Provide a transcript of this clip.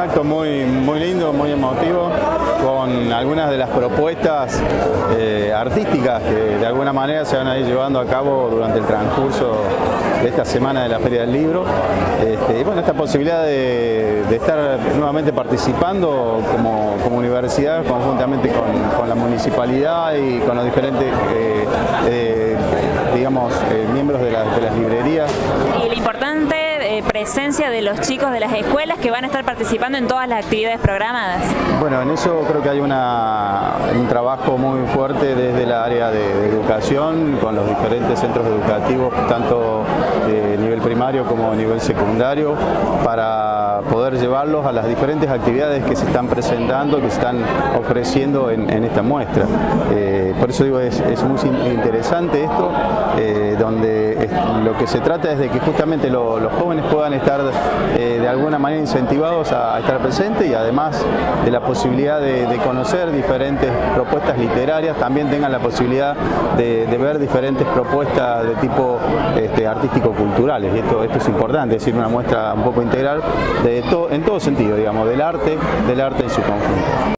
acto muy, muy lindo, muy emotivo, con algunas de las propuestas eh, artísticas que de alguna manera se van a ir llevando a cabo durante el transcurso de esta semana de la Feria del Libro. Este, y bueno, esta posibilidad de, estar nuevamente participando como, universidad conjuntamente con, la municipalidad y con los diferentes eh, eh, digamos, miembros de las librerías. Presencia de los chicos de las escuelas que van a estar participando en todas las actividades programadas? Bueno, en eso creo que hay un trabajo muy fuerte desde el área de, educación con los diferentes centros educativos, tanto de nivel primario como de nivel secundario, para poder llevarlos a las diferentes actividades que se están presentando, que se están ofreciendo en, esta muestra. Eh, por eso digo, es, muy interesante esto, eh, lo que se trata es de que justamente los jóvenes puedan estar eh, de alguna manera incentivados a, estar presentes y además de la posibilidad de, conocer diferentes propuestas literarias, también tengan la posibilidad de, ver diferentes propuestas de tipo este, artístico-culturales. Y esto, es importante, es decir, una muestra un poco integral de en todo sentido, digamos, del arte, del arte en su conjunto.